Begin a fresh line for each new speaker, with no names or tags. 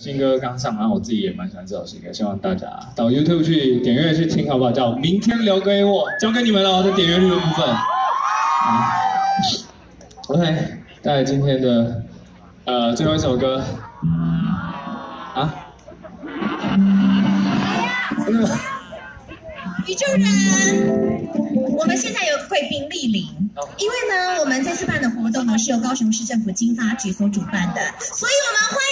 新歌刚上，然后我自己也蛮喜欢这首新歌，希望大家到 YouTube 去点阅去听，好不好？叫《明天留给我》，交给你们了，在点阅率的部分。OK，带来今天的呃最后一首歌啊。
宇宙人，我们现在有贵宾莅临，因为呢，我们这次办的活动呢是由高雄市政府经发局所主办的，所以我们欢迎。